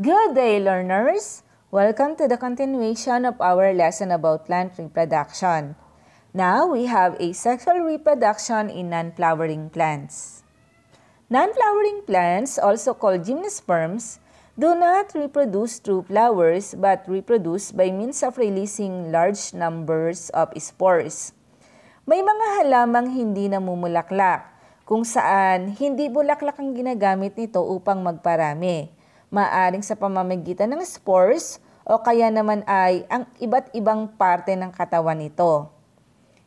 Good day, learners! Welcome to the continuation of our lesson about plant reproduction. Now, we have a sexual reproduction in non-flowering plants. Non-flowering plants, also called gymnosperms, do not reproduce through flowers but reproduce by means of releasing large numbers of spores. May mga halamang hindi namumulaklak, kung saan hindi bulaklak ang ginagamit nito upang magparami. Maaring sa pamamagitan ng spores o kaya naman ay ang iba't ibang parte ng katawan nito.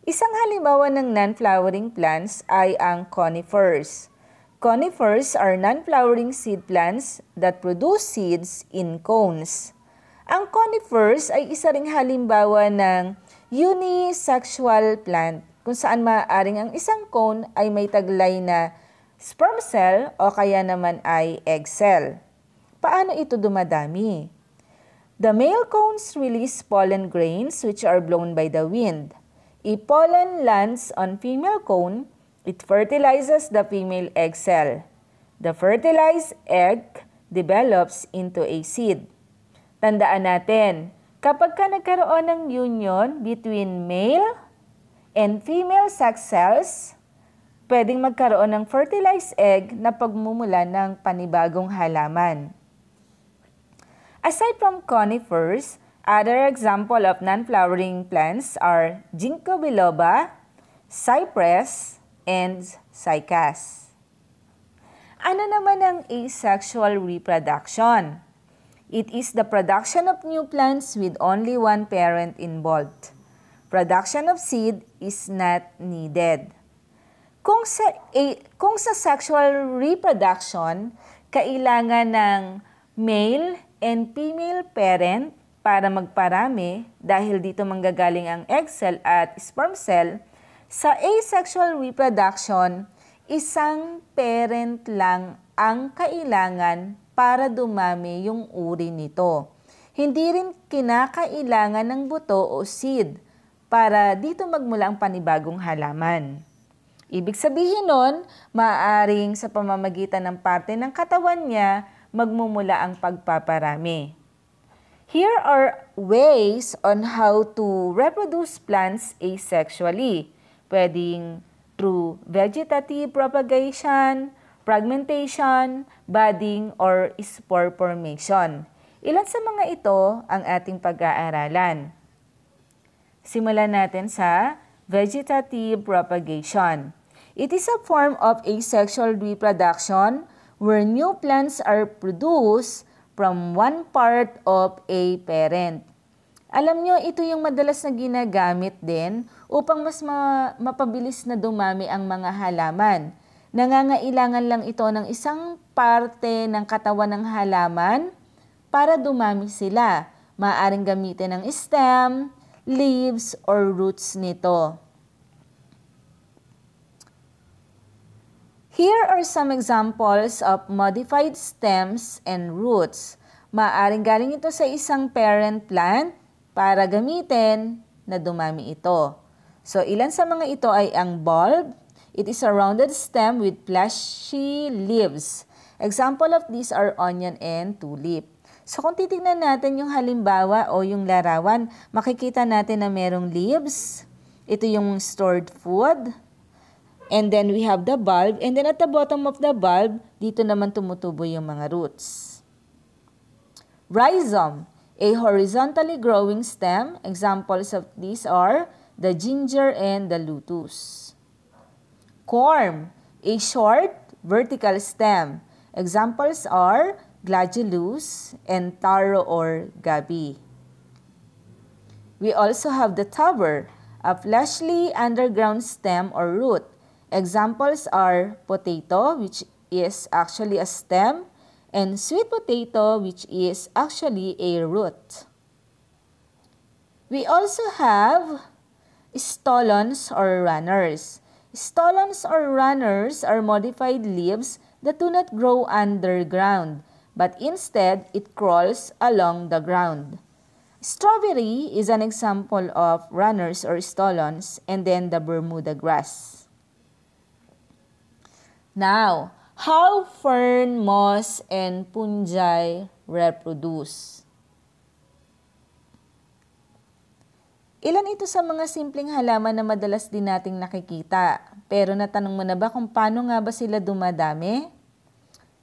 Isang halimbawa ng non-flowering plants ay ang conifers. Conifers are non-flowering seed plants that produce seeds in cones. Ang conifers ay isa ring halimbawa ng unisexual plant kung saan maaaring ang isang cone ay may taglay na sperm cell o kaya naman ay egg cell. Paano ito dumadami? The male cones release pollen grains which are blown by the wind. If pollen lands on female cone, it fertilizes the female egg cell. The fertilized egg develops into a seed. Tandaan natin, kapag ka nagkaroon ng union between male and female sex cells, pwedeng magkaroon ng fertilized egg na pagmumula ng panibagong halaman. Aside from conifers, other example of non-flowering plants are ginkgo biloba, cypress, and cycas. Ano naman ang asexual reproduction? It is the production of new plants with only one parent involved. Production of seed is not needed. Kung sa, eh, kung sa sexual reproduction, kailangan ng male and female parent para magparami dahil dito manggagaling ang egg cell at sperm cell, sa asexual reproduction, isang parent lang ang kailangan para dumami yung uri nito. Hindi rin kinakailangan ng buto o seed para dito magmula ang panibagong halaman. Ibig sabihin nun, maaaring sa pamamagitan ng parte ng katawan niya, magmumula ang pagpaparami. Here are ways on how to reproduce plants asexually. Pwedeng through vegetative propagation, fragmentation, budding, or spore formation. Ilan sa mga ito ang ating pag-aaralan. Simulan natin sa vegetative propagation. It is a form of asexual reproduction where new plants are produced from one part of a parent. Alam nyo, ito yung madalas na ginagamit din upang mas ma- mapabilis na dumami ang mga halaman. Nangangailangan lang ito ng isang parte ng katawan ng halaman para dumami sila. Maaring gamitin ng stem, leaves, or roots nito. Here are some examples of modified stems and roots. Maaring galing ito sa isang parent plant para gamitin na dumami ito. So, ilan sa mga ito ay ang bulb. It is a rounded stem with fleshy leaves. Example of these are onion and tulip. So kung titignan natin yung halimbawa o yung larawan, makikita natin na merong leaves. Ito yung stored food. And then we have the bulb. And then at the bottom of the bulb, dito naman tumutubo yung mga roots. Rhizome, a horizontally growing stem. Examples of these are the ginger and the lettuce. Corm, a short vertical stem. Examples are Gladiolus, and Taro or Gabi. We also have the tuber, a fleshly underground stem or root. Examples are potato, which is actually a stem, and sweet potato, which is actually a root. We also have stolons or runners. Stolons or runners are modified leaves that do not grow underground but instead it crawls along the ground. Strawberry is an example of runners or stolons and then the Bermuda grass. Now, how fern, moss, and fungi reproduce. Ilan ito sa mga simpleng halaman na madalas din nating nakikita. Pero natanong mo na ba kung paano nga ba sila dumadami?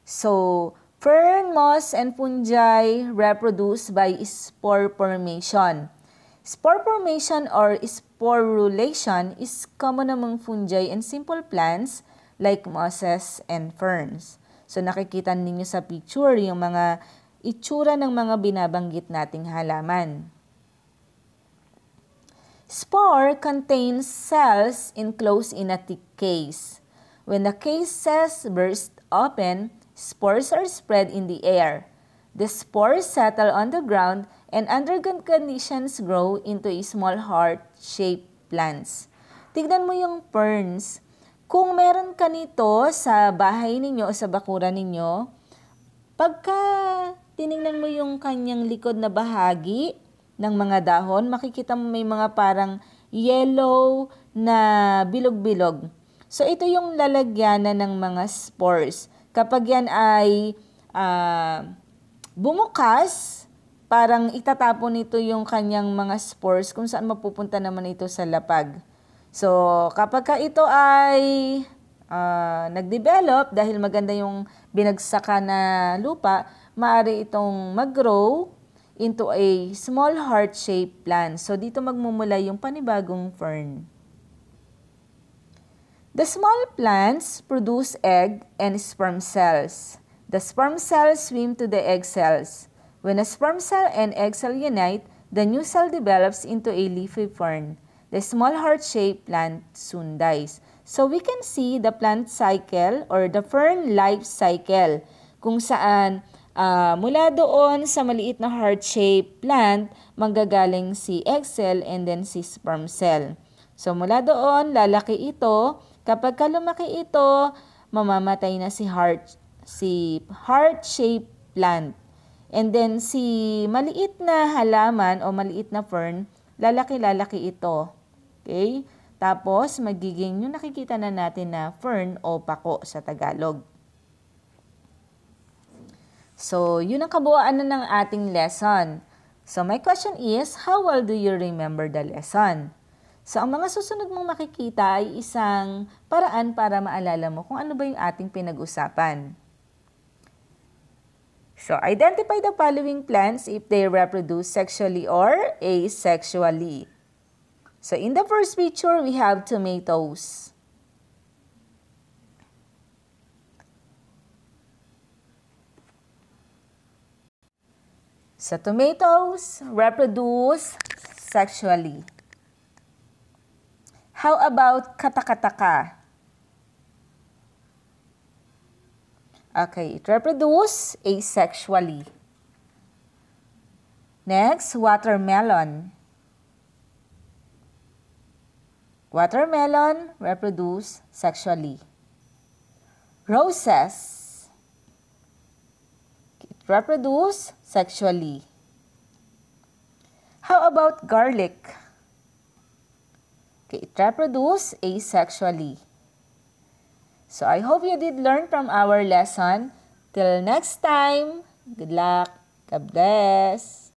So, fern, moss, and fungi reproduce by spore formation. Spore formation or sporulation is common among fungi and simple plants like mosses and ferns. So nakikita ninyo sa picture yung mga itsura ng mga binabanggit nating halaman. Spore contains cells enclosed in a thick case. When the case cells burst open, spores are spread in the air. The spores settle on the ground and under good conditions grow into a small heart-shaped plants. Tignan mo yung ferns. Kung meron ka nito sa bahay ninyo o sa bakuran ninyo, pagka tiningnan mo yung kanyang likod na bahagi, ng mga dahon, makikita mo may mga parang yellow na bilog-bilog. So ito yung lalagyanan ng mga spores. Kapag yan ay uh, bumukas, parang itatapon nito yung kanyang mga spores kung saan mapupunta naman ito sa lapag. So kapag ka ito ay uh, nag-develop dahil maganda yung binagsaka na lupa, maaari itong mag-grow into a small heart-shaped plant. So, dito magmumula yung panibagong fern. The small plants produce egg and sperm cells. The sperm cells swim to the egg cells. When a sperm cell and egg cell unite, the new cell develops into a leafy fern. The small heart-shaped plant soon dies. So we can see the plant cycle or the fern life cycle kung saan Uh, mula doon sa maliit na heart-shaped plant, manggagaling si egg cell and then si sperm cell. So mula doon, lalaki ito. Kapag ka lumaki ito, mamamatay na si heart si heart-shaped plant. And then si maliit na halaman o maliit na fern, lalaki-lalaki ito. Okay? Tapos magiging yung nakikita na natin na fern o pako sa Tagalog. So, yun ang kabuuan na ng ating lesson. So, my question is, how well do you remember the lesson? So, ang mga susunod mong makikita ay isang paraan para maalala mo kung ano ba yung ating pinag-usapan. So, identify the following plants if they reproduce sexually or asexually. So, in the first picture, we have tomatoes. So tomatoes reproduce sexually. How about katakataka? Okay, it reproduce asexually. Next, watermelon. Watermelon reproduce sexually. Roses reproduce sexually. How about garlic? Okay, it reproduce asexually. So I hope you did learn from our lesson. Till next time, good luck. God bless.